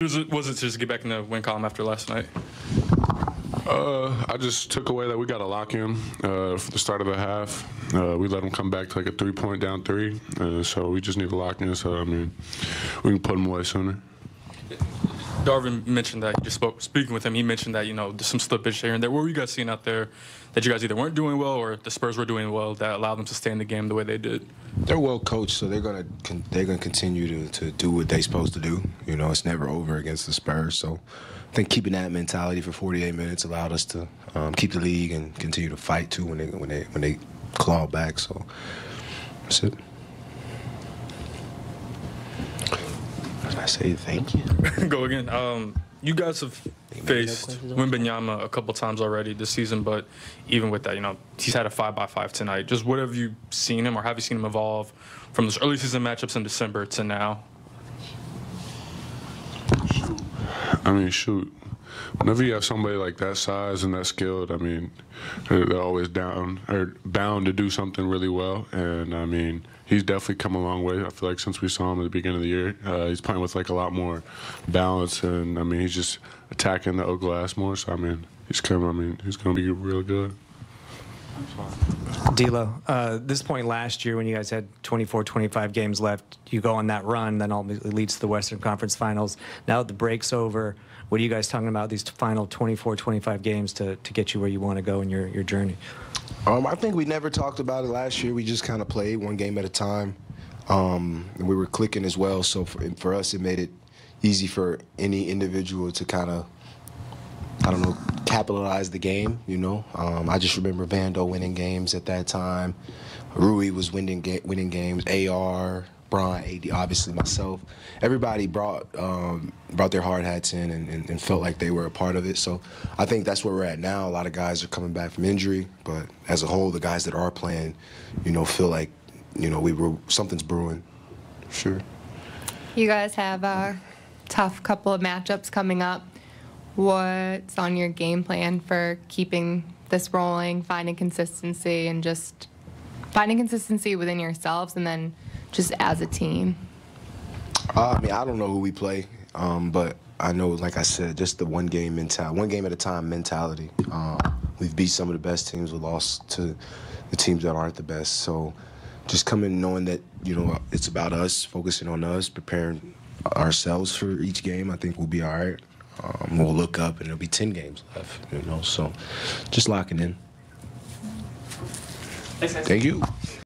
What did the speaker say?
Was it, was it to just get back in the win column after last night? Uh, I just took away that we got a lock in uh, for the start of the half. Uh, we let them come back to like a three point down three, uh, so we just need to lock in. So I mean, we can put them away sooner. Darvin mentioned that he just spoke speaking with him. He mentioned that you know there's some slippage here and there. What were you guys seeing out there that you guys either weren't doing well or the Spurs were doing well that allowed them to stay in the game the way they did? They're well coached, so they're gonna they're gonna continue to, to do what they're supposed to do. You know, it's never over against the Spurs. So I think keeping that mentality for 48 minutes allowed us to um, keep the league and continue to fight too when they when they when they claw back. So that's it. Say thank you. Go again. Um, you guys have faced Wembanyama a couple times already this season, but even with that, you know, he's had a five by five tonight. Just what have you seen him, or have you seen him evolve from those early season matchups in December to now? I mean, shoot. Whenever you have somebody like that size and that skilled, I mean, they're, always down or bound to do something really well. And I mean, he's definitely come a long way. I feel like since we saw him at the beginning of the year, uh, he's playing with like a lot more balance, and I mean, he's just attacking the O glass more. So I mean, he's coming. I mean, he's going to be real good. D'Lo, uh, this point last year when you guys had 24, 25 games left, you go on that run, then ultimately leads to the Western Conference Finals. Now that the break's over, what are you guys talking about these final 24, 25 games to, to get you where you want to go in your, your journey? Um, I think we never talked about it last year. We just kind of played one game at a time. Um, and we were clicking as well. So for, for us, it made it easy for any individual to kind of, I don't know, capitalize the game. You know, um, I just remember Vando winning games at that time. Rui was winning ga- winning games. Ar, Brian, AD, obviously myself. Everybody brought um, brought their hard hats in and, and, and, felt like they were a part of it. So I think that's where we're at now. A lot of guys are coming back from injury, but as a whole, the guys that are playing, you know, feel like you know we were something's brewing. Sure. You guys have a tough couple of matchups coming up. What's on your game plan for keeping this rolling, finding consistency, and just finding consistency within yourselves, and then just as a team? Uh, I mean, I don't know who we play, um, but I know, like I said, just the one game mentality, one game at a time mentality. Um, we've beat some of the best teams, we lost to the teams that aren't the best. So just coming knowing that, you know, it's about us, focusing on us, preparing ourselves for each game, I think we'll be all right. Um, we'll look up and there'll be 10 games left, you know, so just locking in. Thanks, Thank you.